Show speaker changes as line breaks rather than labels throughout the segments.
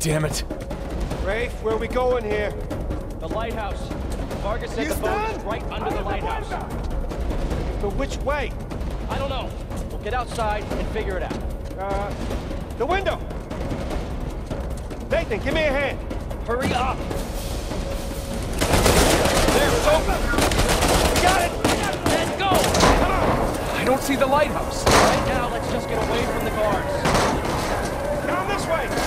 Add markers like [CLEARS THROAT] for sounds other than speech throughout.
damn it.
Rafe, where are we going here?
The lighthouse. Vargas said the
Houston?
boat is right under the lighthouse.
But which way?
I don't know. We'll get outside and figure it out.
Uh, the window! Nathan, give me a hand.
Hurry up!
There, it's open. Got it!
Let's go!
I don't see the lighthouse.
Right now, let's just get away from the guards.
Down this way!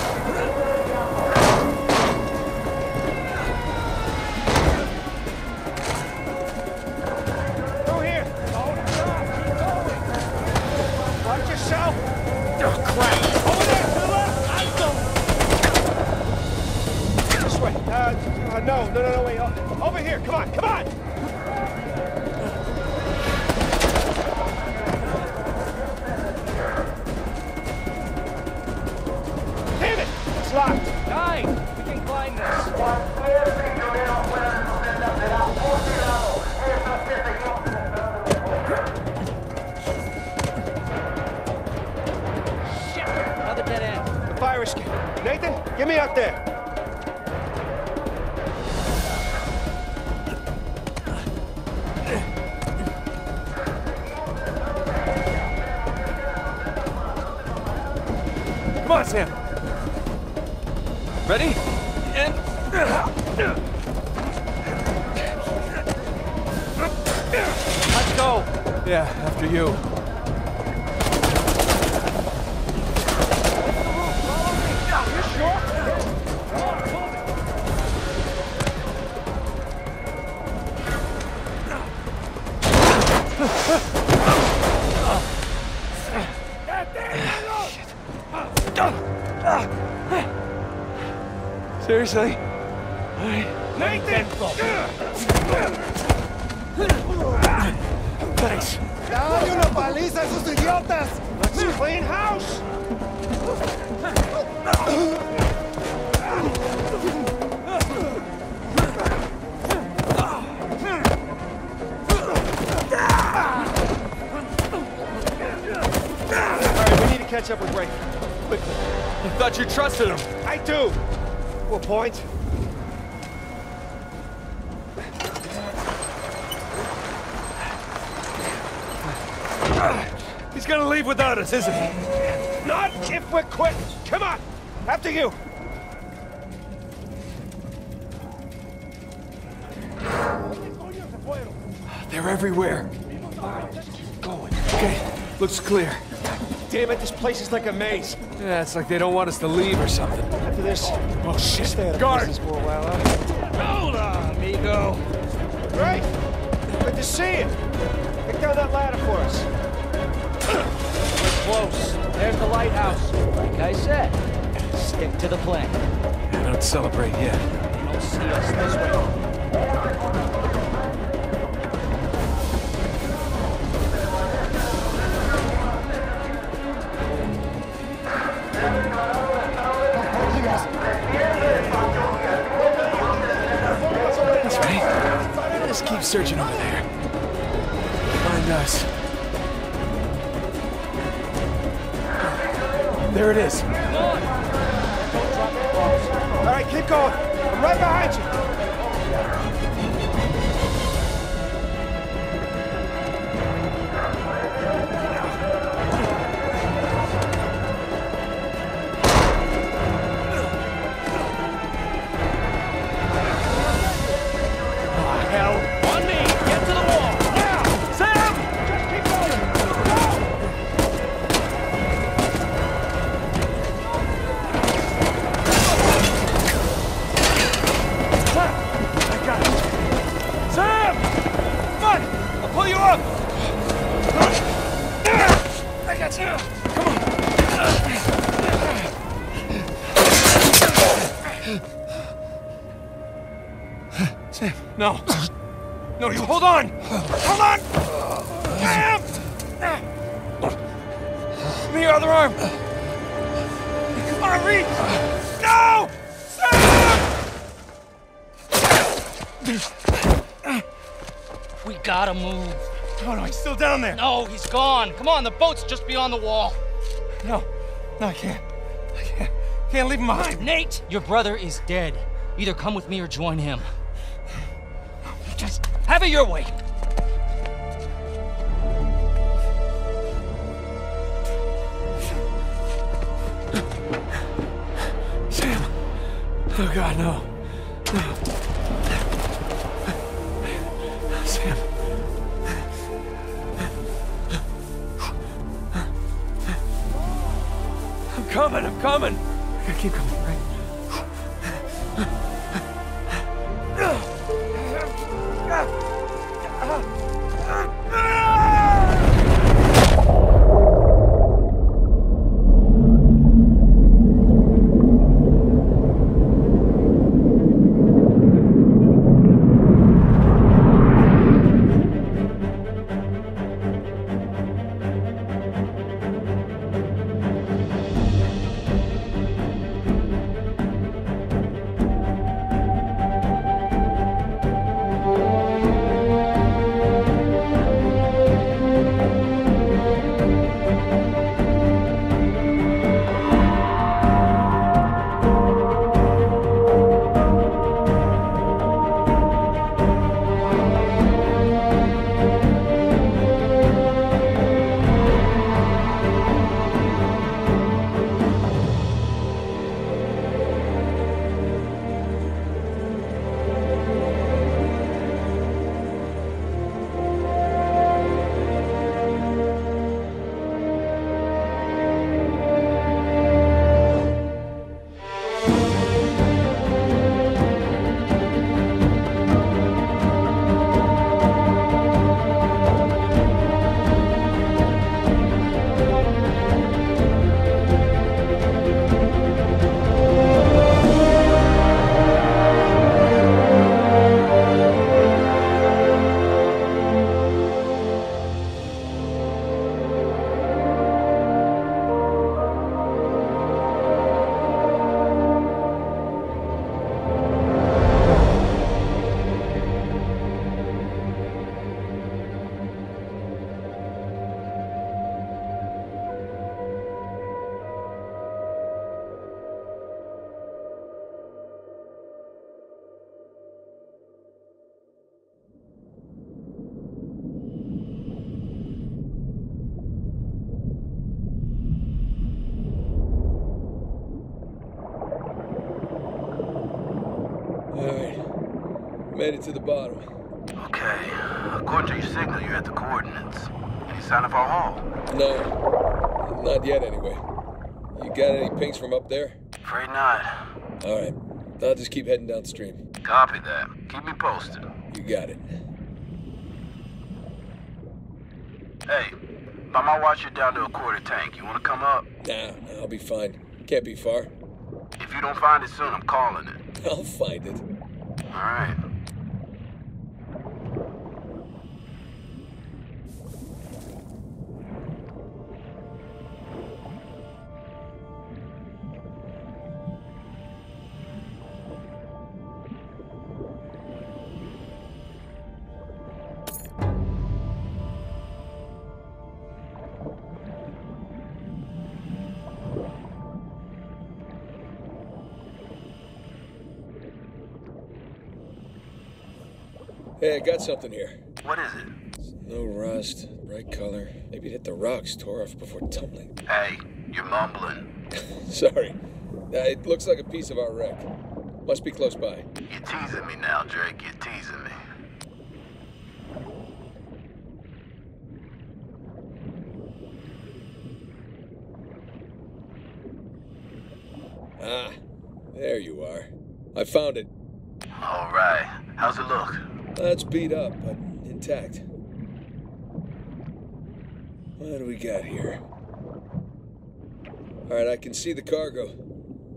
Uh, no, no, no, no, wait. Uh, over here, come on, come on! Damn it! It's locked.
Guys, we can climb this. Shit! Another dead end.
The fire escape. Nathan, get me out there.
On, Sam. Ready? And...
Let's go.
Yeah, after you. Seriously?
Nathan!
Thanks.
¡Dale una paliza a esos idiotas! Let's clean house! All right, we need to catch up with Ray. Quickly.
I thought you trusted him.
I do! What point?
He's gonna leave without us, isn't he?
Not if we're quick! Come on! After you!
They're everywhere. Right, keep going. Okay, looks clear.
Damn it, this place is like a maze.
Yeah, it's like they don't want us to leave or something.
After this,
Oh shit!
stay out of
Guard!
business for a while, huh?
Hold on, amigo.
Right? Good to see you. Pick down that ladder for us.
We're close. There's the lighthouse. Like I said, stick to the plan.
I don't celebrate yet.
They don't see us this way.
Searching over there. Find us. There it is.
All right, keep going. I'm right behind you.
Still down there!
No, he's gone. Come on, the boat's just beyond the wall.
No, no, I can't. I can't. Can't leave him behind.
Nate! Your brother is dead. Either come with me or join him. Just have it your way.
Sam. Oh, God, no. No. Coming, I'm coming. I keep coming,
Made it to the bottom.
Okay. According to your signal, you're at the coordinates. Any sign of our haul?
No. Not yet, anyway. You got any pings from up there?
Afraid not.
Alright. I'll just keep heading downstream.
Copy that. Keep me posted.
You got it.
Hey, by my watch, you're down to a quarter tank. You want to come up?
Nah, nah, I'll be fine. Can't be far.
If you don't find it soon, I'm calling it. [LAUGHS]
I'll find it.
All right.
Hey, I got something here.
What is it?
No rust, bright color. Maybe it hit the rocks, tore off before tumbling. [LAUGHS]
Hey, you're mumbling.
Sorry. Uh, it looks like a piece of our wreck. Must be close by.
You're teasing me now, Drake. You're teasing me.
Ah, there you are. I found it.
All right. How's it look?
That's beat up, but intact. What do we got here? Alright, I can see the cargo.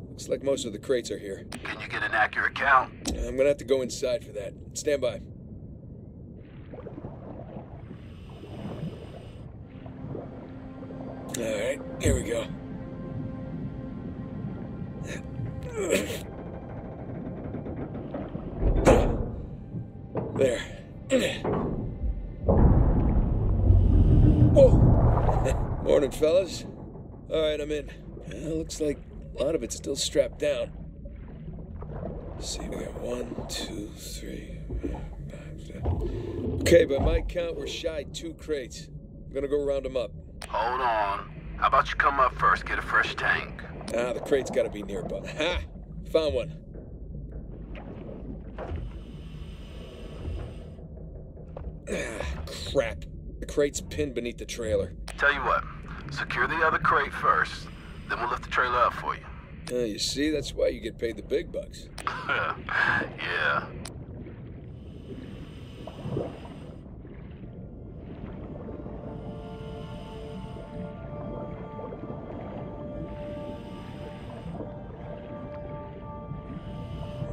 Looks like most of the crates are here.
Can you get an accurate count?
I'm gonna have to go inside for that. Stand by. Alright, here we go. There. [CLEARS THROAT] Whoa! [LAUGHS] Morning, fellas. All right, I'm in. Uh, looks like A lot of it's still strapped down. Let's see, we got one, two, three, four, five, six. Okay, by my count, we're shy two crates. I'm gonna go round them up.
Hold on. How about you come up first, get a fresh tank?
Ah, the crate's gotta be nearby. Ha! Found one. [CLEARS THROAT] crap. The crate's pinned beneath the trailer.
Tell you what, secure the other crate first, then we'll lift the trailer up for you.
Ah, you see, that's why you get paid the big bucks. [LAUGHS]
yeah.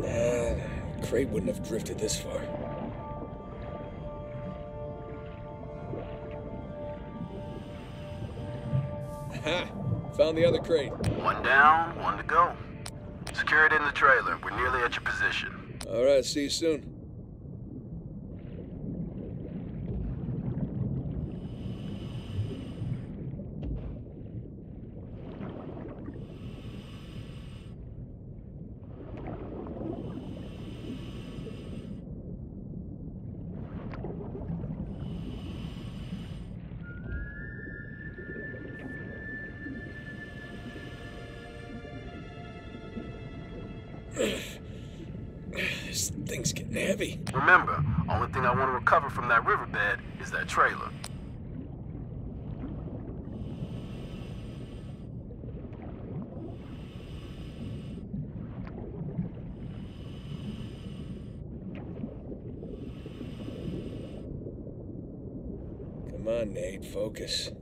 Nah, crate wouldn't have drifted this far. Ha! Found the other crate.
One down, one to go. Secure it in the trailer. We're nearly at your position.
All right, see you soon. This thing's getting heavy.
Remember, only thing I want to recover from that riverbed is that trailer.
Come on, Nate, focus.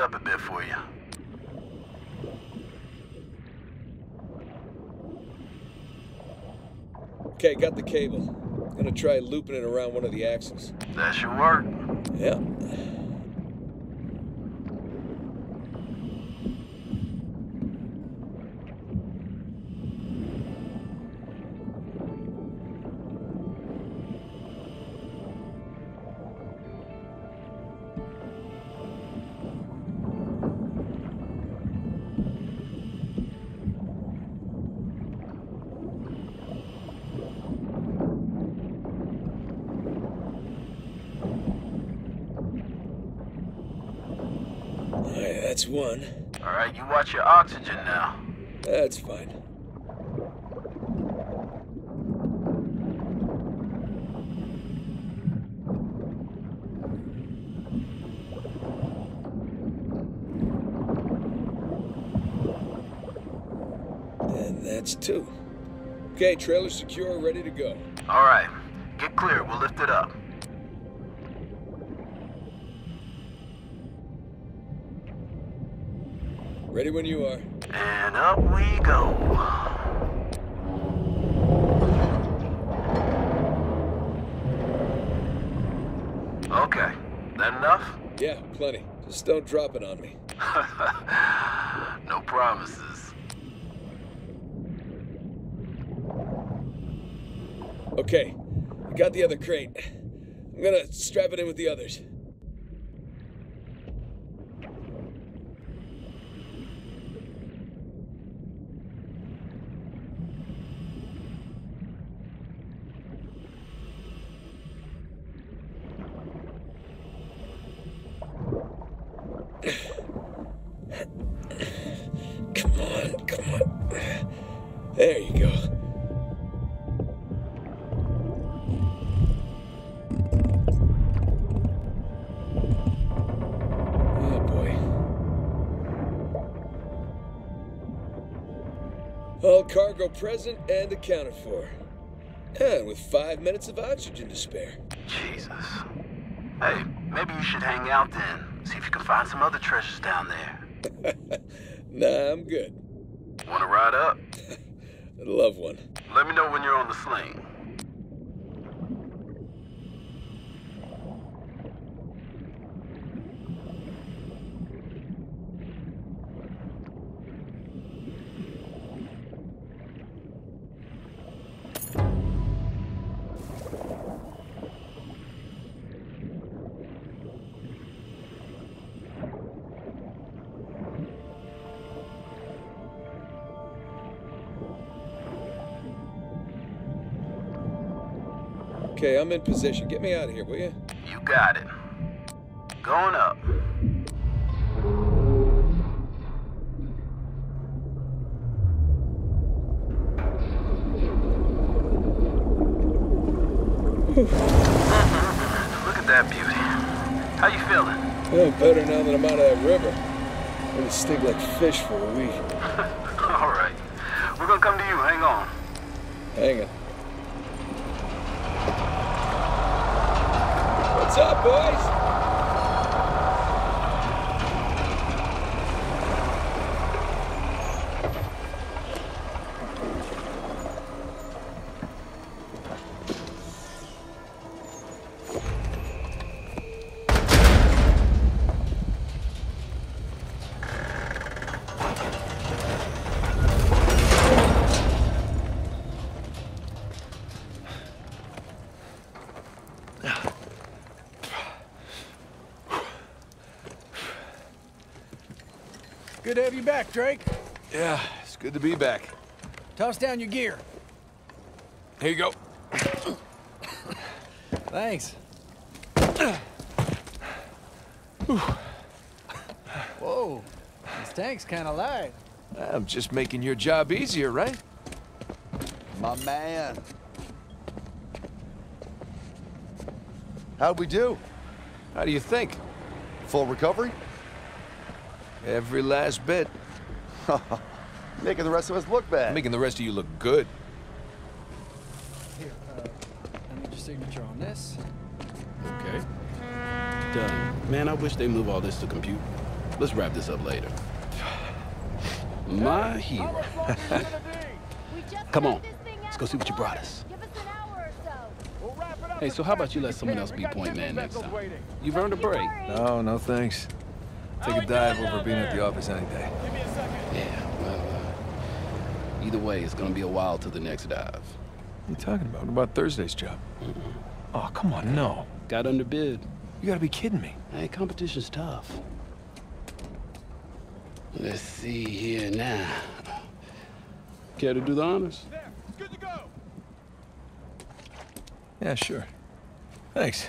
It up a bit for you.
Okay, got the cable. Gonna try looping it around one of the axles.
That should work.
Yeah. All right,
you watch your oxygen now.
That's fine. And that's two. Okay, trailer secure, ready to go.
All right,
Ready when you are.
And up we go. Okay, that enough?
Yeah, plenty. Just don't drop it on me. [LAUGHS]
no promises.
Okay, I got the other crate. I'm gonna strap it in with the others. Cargo present and accounted for. And with five minutes of oxygen to spare.
Jesus. Hey, maybe you should hang out then. See if you can find some other treasures down there. [LAUGHS]
Nah, I'm good.
Wanna ride up? [LAUGHS]
I'd love one.
Let me know when you're on the sling.
Okay, I'm in position. Get me out of here, will you?
You got it. Going up. Look at that beauty. How you feeling?
Oh, better now that I'm out of that river. I'm Gonna stink like fish for a week. [LAUGHS]
All right. We're gonna come to you. Hang on.
Hang on. What's up, boys?
Good to have you back, Drake.
Yeah, it's good to be back.
Toss down your gear.
Here you go.
Thanks. Whoa, this tank's kind of light.
I'm just making your job easier, right?
My man. How'd we do?
How do you think?
Full recovery?
Every last bit. [LAUGHS]
Making the rest of us look bad.
Making the rest of you look good.
Here, uh, I need your signature on this.
Okay. Done. Man, I wish they move all this to compute. Let's wrap this up later. My hero. [LAUGHS] Come on. Let's go see what you brought us.
Give us an hour or so.
Hey, so how about you let someone else be point man next time? You've earned a break.
No, no thanks. Take a dive over being at the office any day.
Yeah, well, uh, either way, it's gonna be a while till the next dive.
What are you talking about? What about Thursday's job? Oh, come on, no.
Got underbid.
You gotta be kidding me.
Hey, competition's tough. Let's see here now. Care to do the honors?
Good to go.
Yeah, sure. Thanks.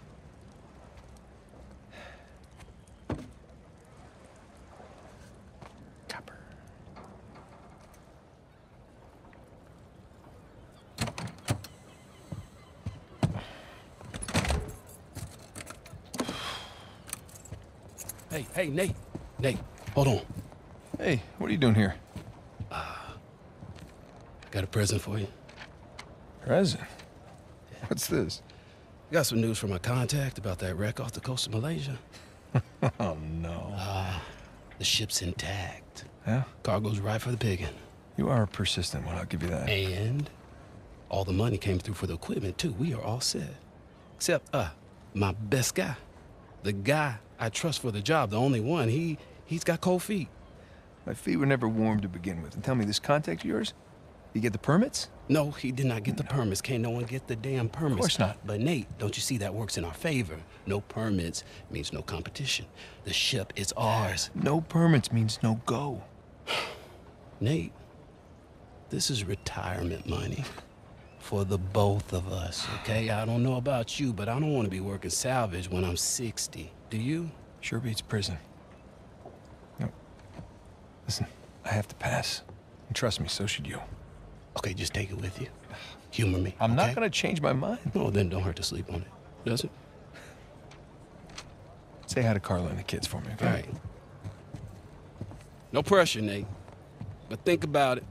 Hey, hey, Nate. Nate, hold on.
Hey, what are you doing here?
Uh, got a present for you.
Present. What's this?
Got some news from my contact about that wreck off the coast of Malaysia. [LAUGHS]
Oh, no.
The ship's intact.
Yeah?
Cargo's right for the picking.
You are persistent one, I'll give you that.
And all the money came through for the equipment, too. We are all set. Except, uh, my best guy. The guy I trust for the job, the only one. He, he's got cold feet.
My feet were never warm to begin with. And tell me, this contact of yours, you get the permits?
No, he did not get the permits. Can't no one get the damn permits?
Of course not.
But Nate, don't you see that works in our favor? No permits means no competition. The ship is ours.
No permits means no go. [SIGHS]
Nate, this is retirement money [LAUGHS] for the both of us, okay? I don't know about you, but I don't want to be working salvage when I'm 60. Do you?
Sure beats prison. No. Listen, I have to pass. And trust me, so should you.
Okay, just take it with you. Humor me.
I'm
okay?
not gonna change my mind.
No, then don't hurt to sleep on it. Does it?
Say hi to Carla and the kids for me, okay?
All right. No pressure, Nate. But think about it.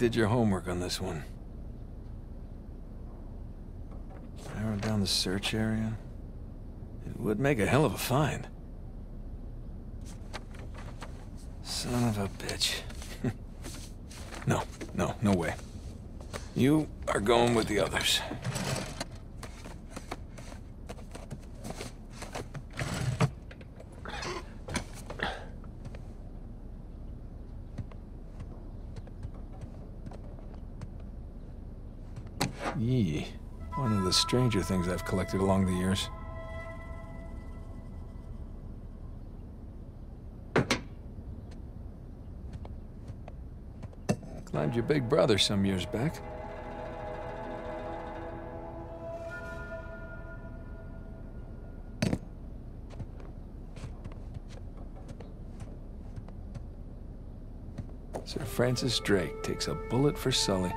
Did your homework on this one. Narrow down the search area. It would make a hell of a find. Son of a bitch. [LAUGHS] no, no, no way. You are going with the others. Yee. One of the stranger things I've collected along the years. Climbed your big brother some years back. Sir Francis Drake takes a bullet for Sully.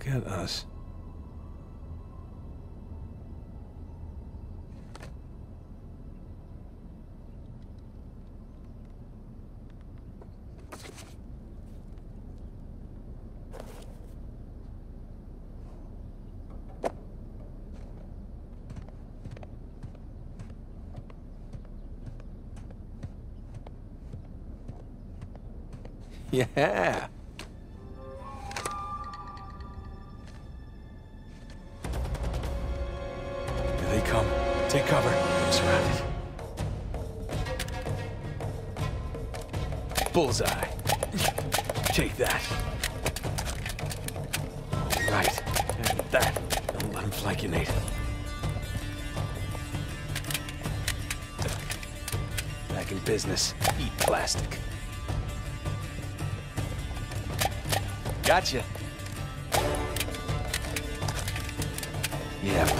Look at us. [LAUGHS] Yeah.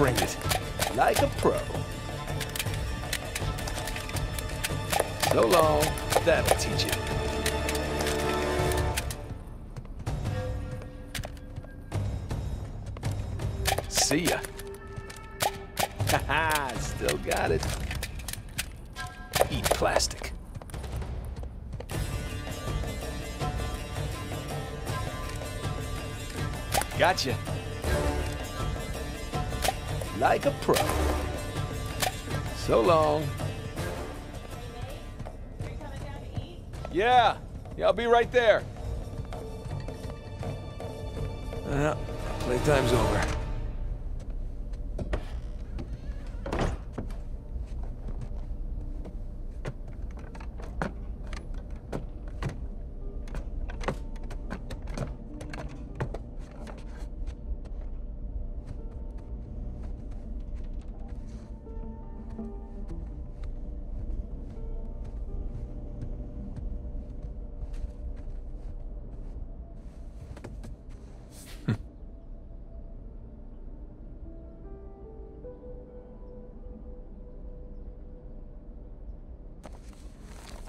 Bring it. Like a pro. So long. That'll teach you. See ya. Haha, [LAUGHS] still got it. Eat plastic. Gotcha. Like a pro. So long. Yeah. Yeah, I'll be right there. Well, playtime's over.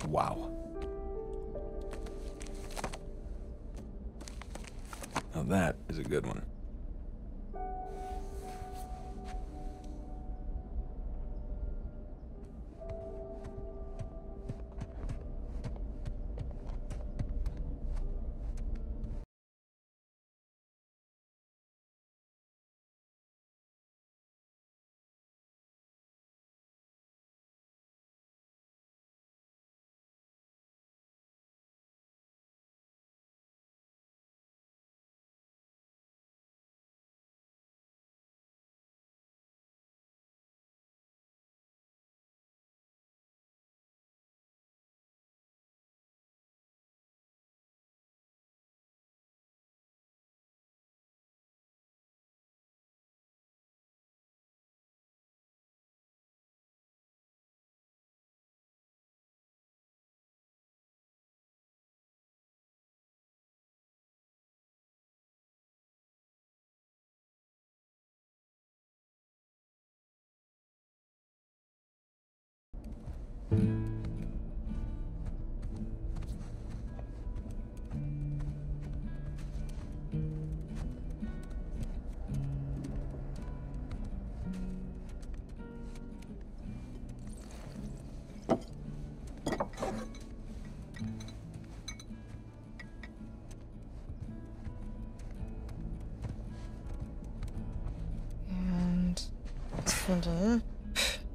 Wow. Now that is a good one. [LAUGHS]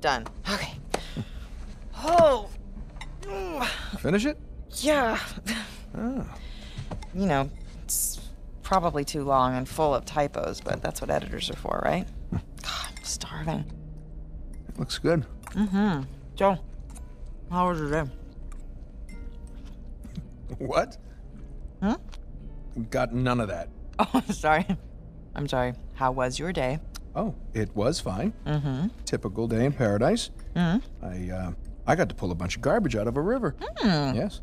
done. Okay. Oh,
Finish it?
yeah.
Oh. [LAUGHS]
You know, it's probably too long and full of typos, but that's what editors are for, right? God, I'm starving.
It looks good.
Mm-hmm. Joe, how was your day?
What?
Hmm?
Got none of that. [LAUGHS]
Oh, I'm sorry. I'm sorry. How was your day?
Oh, it was fine.
Mm-hmm.
Typical day in paradise.
Mm-hmm.
I uh, I got to pull a bunch of garbage out of a river.
Hmm.
Yes.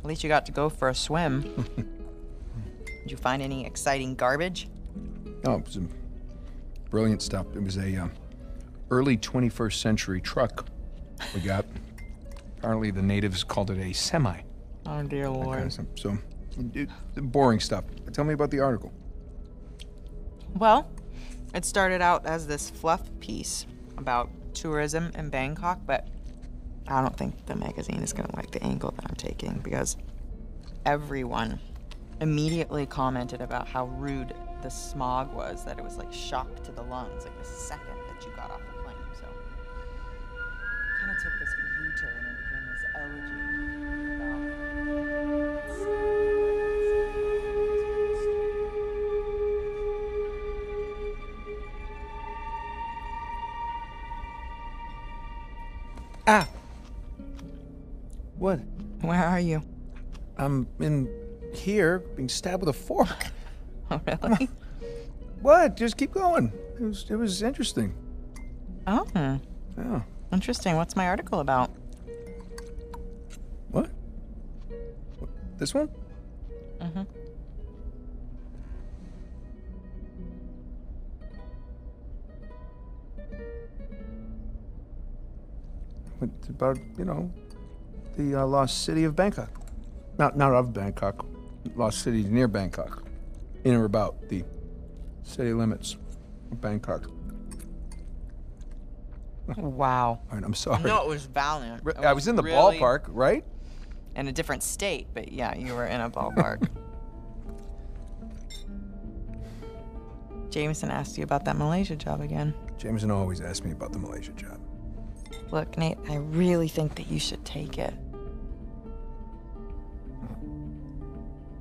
At least you got to go for a swim. [LAUGHS] Did you find any exciting garbage?
Oh, it was some brilliant stuff. It was a um, early 21st century truck we got. Apparently, the natives called it a semi.
Oh dear
that kind
lord.
of. So, it, boring stuff. Tell me about the article.
Well, it started out as this fluff piece about tourism in Bangkok, but I don't think the magazine is going to like the angle that I'm taking because everyone immediately commented about how rude the smog was, that it was like shock to the lungs, like the second that you got off the plane. So kind of took this U-turn and became this elegy Ah.
What?
Where are you?
I'm in here being stabbed with a fork. [LAUGHS]
Oh, really? [LAUGHS]
What? Just keep going. It was, it was interesting.
Oh,
Yeah.
interesting. What's my article about?
What? What? This one?
Mm-hmm.
It's about, you know, the uh, lost city of Bangkok. Not, not of Bangkok. Lost cities near Bangkok. In or about the city limits of Bangkok.
Wow.
All right, I'm sorry.
No, it was valiant. It
I was in the
really-
ballpark, right?
In a different state, but yeah, you were in a ballpark. [LAUGHS] Jameson asked you about that Malaysia job again.
Jameson always asks me about the Malaysia job.
Look, Nate, I really think that you should take it.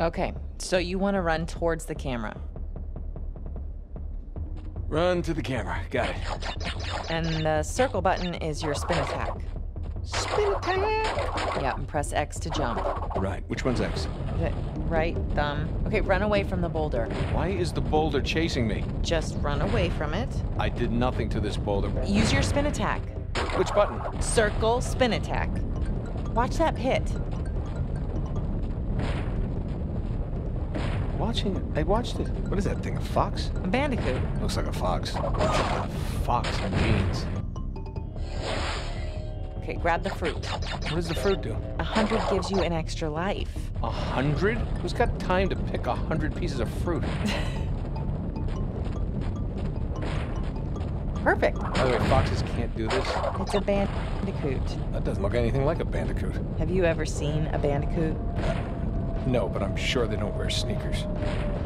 Okay, so you want to run towards the camera.
Run to the camera. Got it.
And the circle button is your spin attack.
Spin attack!
Yeah, and press X to jump.
Right. Which one's X?
The right thumb. Okay, run away from the boulder.
Why is the boulder chasing me?
Just run away from it.
I did nothing to this boulder.
Use your spin attack.
Which button?
Circle, spin attack. Watch that pit.
Watching. I watched it. What is that thing? A fox?
A bandicoot.
Looks like a fox. A fox in jeans.
Okay, grab the fruit.
What does the fruit do?
A hundred gives you an extra life.
A hundred? Who's got time to pick a hundred pieces of fruit? [LAUGHS]
Perfect.
By the way, foxes can't do this.
It's a bandicoot.
That doesn't look anything like a bandicoot.
Have you ever seen a bandicoot?
No, but I'm sure they don't wear sneakers.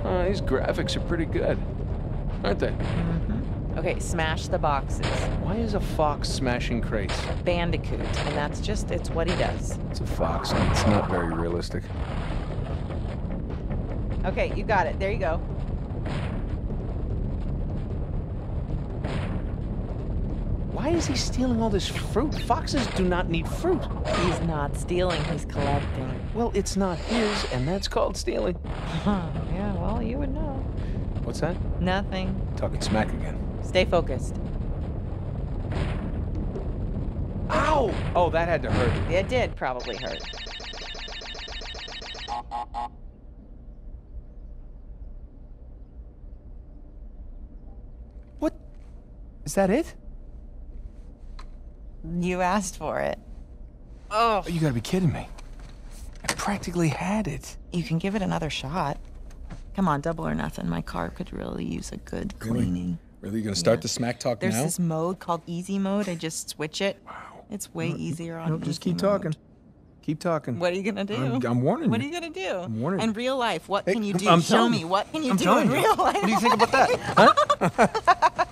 Uh, these graphics are pretty good, aren't they?
Okay, smash the boxes.
Why is a fox smashing crates?
Bandicoot, and that's just, it's what he does.
It's a fox, and it's not very realistic.
Okay, you got it. There you go.
Why is he stealing all this fruit? Foxes do not need fruit.
He's not stealing, he's collecting.
Well, it's not his, and that's called stealing.
Huh, yeah, well, you would know.
What's that?
Nothing.
Talking smack again.
Stay focused.
Ow! Oh, that had to hurt.
It did probably hurt.
What? Is that it?
You asked for it. Oh.
You gotta be kidding me. I practically had it.
You can give it another shot. Come on, double or nothing. My car could really use a good cleaning.
Really? You gonna start the smack talk
There's
now?
this mode called easy mode. I just switch it. Wow. It's way easier on
No, just keep
mode.
talking. Keep talking.
What are you gonna do?
I'm, I'm warning
What are
you.
you gonna do?
I'm warning
In real life, what
Hey,
can you do?
I'm
Show me.
you.
What can you
I'm
do in
you.
real life?
What do you think about that? [LAUGHS] [LAUGHS]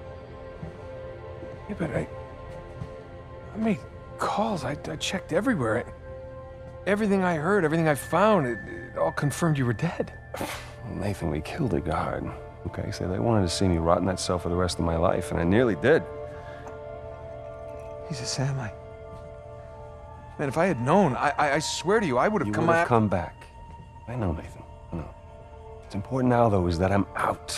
Yeah, but I. I made calls. I, I checked everywhere. I, everything I heard, everything I found, it, it all confirmed you were dead.
Nathan, we killed a guard. Okay, so they wanted to see me rot in that cell for the rest of my life, and I nearly did.
Jesus, Sam, I. Man, if I had known, I, I, I swear to you, I would have come back.
You would have come back. I know, Nathan. I know. What's important now, though, is that I'm out.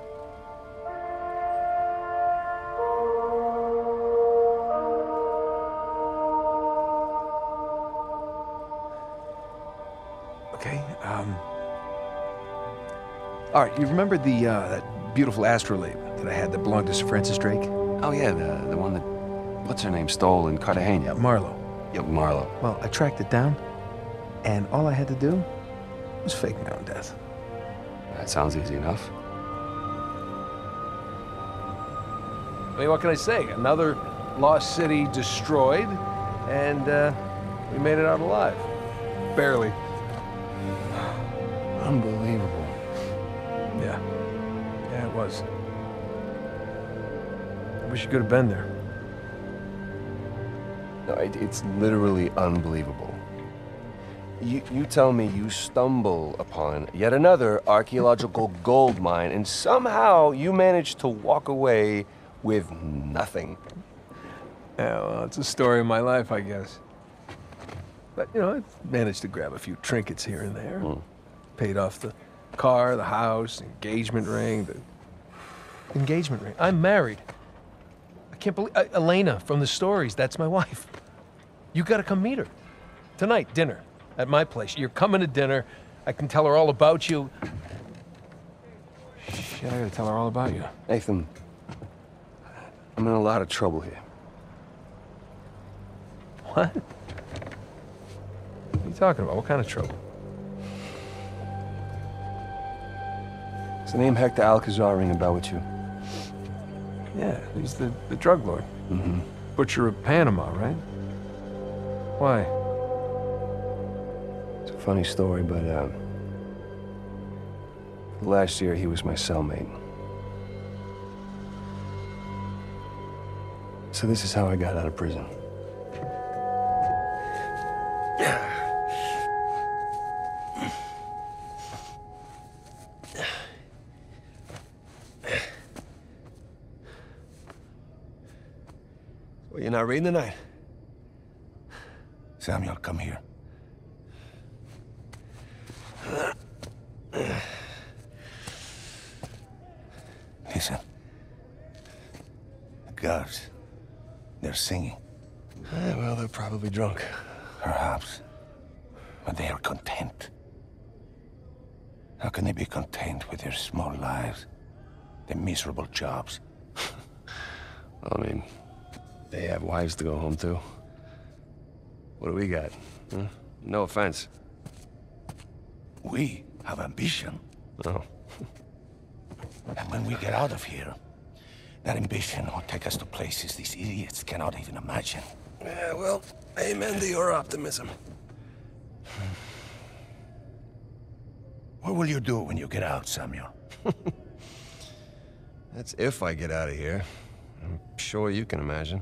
All right, you remember the, uh, that beautiful astrolabe that I had that belonged to Sir Francis Drake?
Oh, yeah, the, the one that, what's her name, stole in Cartagena.
Yeah, Marlowe.
Yep, Marlowe.
Well, I tracked it down, and all I had to do was fake my own death.
That sounds easy enough.
I mean, what can I say? Another lost city destroyed, and uh, we made it out alive. Barely. Wish you could have been there.
No, it, it's literally unbelievable. You, you tell me you stumble upon yet another archaeological [LAUGHS] gold mine, and somehow you manage to walk away with nothing.
Yeah, well, it's a story of my life, I guess. But, you know, I managed to grab a few trinkets here and there. Hmm. Paid off the car, the house, engagement ring, the... Engagement ring? I'm married. I can't believe... Uh, Elena from the stories, that's my wife. You gotta come meet her. Tonight, dinner, at my place. You're coming to dinner. I can tell her all about you. Shit, I gotta tell her all about you.
Nathan, I'm in a lot of trouble here.
What? What are you talking about? What kind of trouble?
Does the name Hector Alcazar ring a bell with you?
Yeah, he's the, the drug lord.
Mm-hmm.
Butcher of Panama, right? Why?
It's a funny story, but um, last year he was my cellmate. So this is how I got out of prison. You're not reading tonight?
Samuel, come here. Listen. The guards. They're singing.
Eh, well, they're probably drunk.
Perhaps. But they are content. How can they be content with their small lives? Their miserable jobs? [LAUGHS]
I mean, they have wives to go home to. What do we got? Huh? No offense.
We have ambition.
Oh. [LAUGHS]
And when we get out of here, that ambition will take us to places these idiots cannot even imagine.
Yeah, well, amen to your optimism. [SIGHS]
What will you do when you get out, Samuel? [LAUGHS]
That's if I get out of here. I'm sure you can imagine.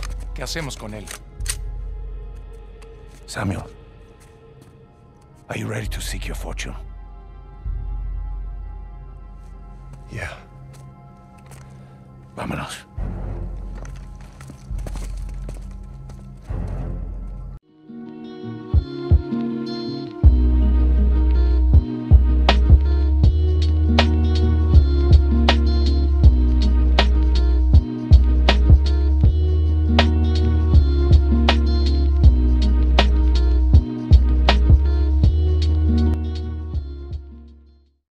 ¿Qué hacemos con él?
Samuel, are you ready to seek your fortune?
Yeah.
Vámonos.